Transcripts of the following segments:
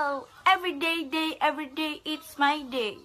wow! Every day, day, every day, it's my day.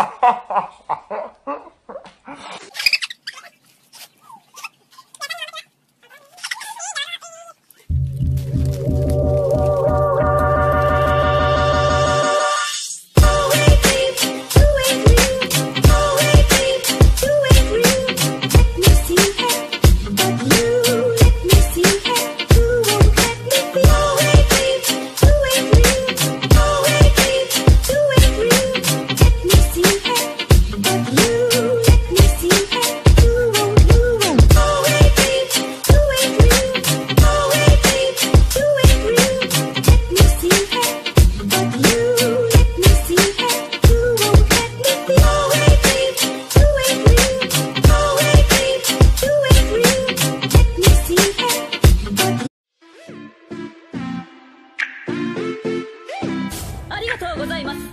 ha ha ha とうございます。